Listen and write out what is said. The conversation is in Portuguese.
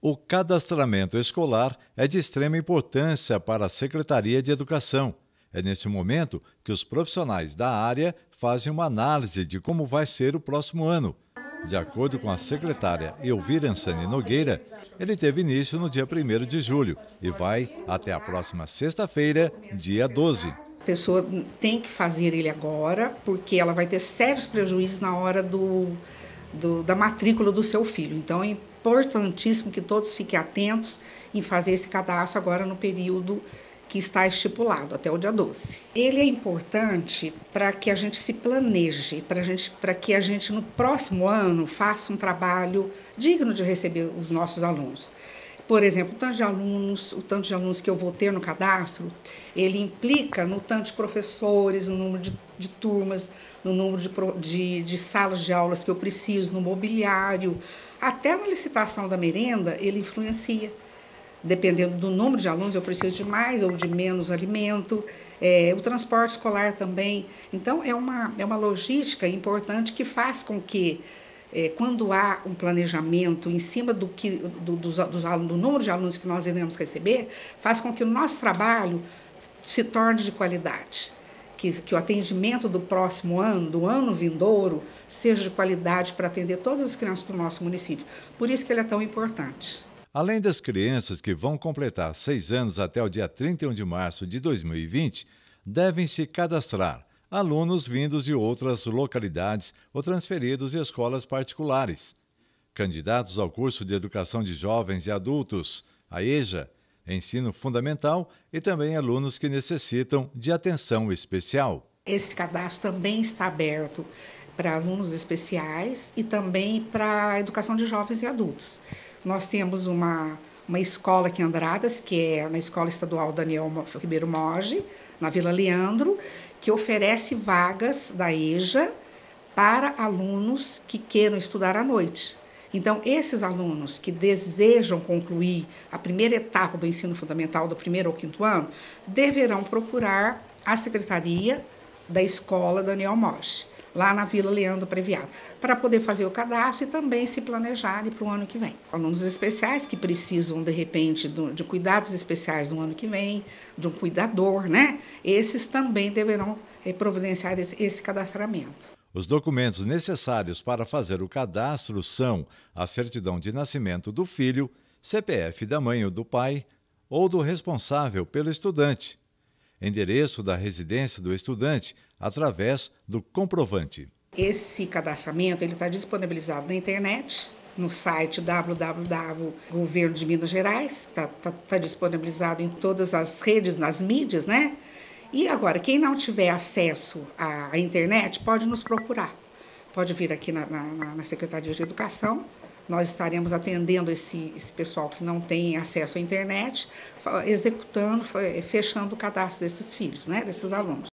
O cadastramento escolar é de extrema importância para a Secretaria de Educação. É neste momento que os profissionais da área fazem uma análise de como vai ser o próximo ano. De acordo com a secretária Elvira Ansani Nogueira, ele teve início no dia 1 de julho e vai até a próxima sexta-feira, dia 12. A pessoa tem que fazer ele agora, porque ela vai ter sérios prejuízos na hora do, do, da matrícula do seu filho. Então, é importantíssimo que todos fiquem atentos em fazer esse cadastro agora no período que está estipulado, até o dia 12. Ele é importante para que a gente se planeje, para que a gente no próximo ano faça um trabalho digno de receber os nossos alunos. Por exemplo, o tanto de alunos, o tanto de alunos que eu vou ter no cadastro, ele implica no tanto de professores, no número de, de turmas, no número de, de, de salas de aulas que eu preciso, no mobiliário, até na licitação da merenda, ele influencia. Dependendo do número de alunos, eu preciso de mais ou de menos alimento, é, o transporte escolar também. Então, é uma, é uma logística importante que faz com que é, quando há um planejamento em cima do, que, do, dos, dos, do número de alunos que nós iremos receber, faz com que o nosso trabalho se torne de qualidade. Que, que, o atendimento do próximo ano, do ano vindouro, seja de qualidade para atender todas as crianças do nosso município. Por isso que ele é tão importante. Além das crianças que vão completar seis anos até o dia 31 de março de 2020, devem se cadastrar alunos vindos de outras localidades ou transferidos de escolas particulares, candidatos ao curso de Educação de Jovens e Adultos, a EJA, ensino fundamental e também alunos que necessitam de atenção especial. Esse cadastro também está aberto para alunos especiais e também para a educação de jovens e adultos. Nós temos uma, uma escola aqui em Andradas, que é na Escola Estadual Daniel Ribeiro Moge, na Vila Leandro, que oferece vagas da EJA para alunos que queiram estudar à noite. Então, esses alunos que desejam concluir a primeira etapa do ensino fundamental, do primeiro ao quinto ano, deverão procurar a secretaria da escola Daniel Mosch, lá na Vila Leandro Previado, para poder fazer o cadastro e também se planejarem para o ano que vem. Alunos especiais que precisam, de repente, de cuidados especiais no ano que vem, de um cuidador, né? Esses também deverão eh, providenciar esse, esse cadastramento. Os documentos necessários para fazer o cadastro são a certidão de nascimento do filho, CPF da mãe ou do pai ou do responsável pelo estudante, endereço da residência do estudante através do comprovante. Esse cadastramento ele está disponibilizado na internet, no site www Governo de Minas Gerais, está tá, tá disponibilizado em todas as redes, nas mídias, né? E agora, quem não tiver acesso à internet, pode nos procurar. Pode vir aqui na, na, na Secretaria de Educação, nós estaremos atendendo esse, esse pessoal que não tem acesso à internet, executando, fechando o cadastro desses filhos, né, desses alunos.